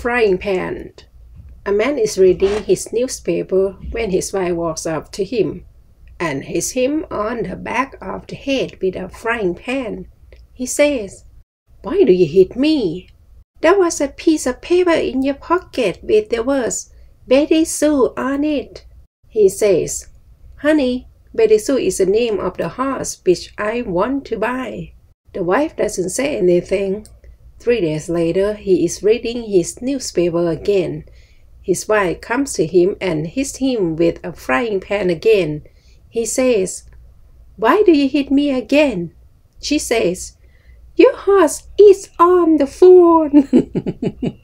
frying pan. A man is reading his newspaper when his wife walks up to him and hits him on the back of the head with a frying pan. He says, Why do you hit me? There was a piece of paper in your pocket with the words Betty Sue on it. He says, Honey, Betty Sue is the name of the horse which I want to buy. The wife doesn't say anything. Three days later, he is reading his newspaper again. His wife comes to him and hits him with a frying pan again. He says, Why do you hit me again? She says, Your horse is on the phone.